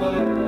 Bye.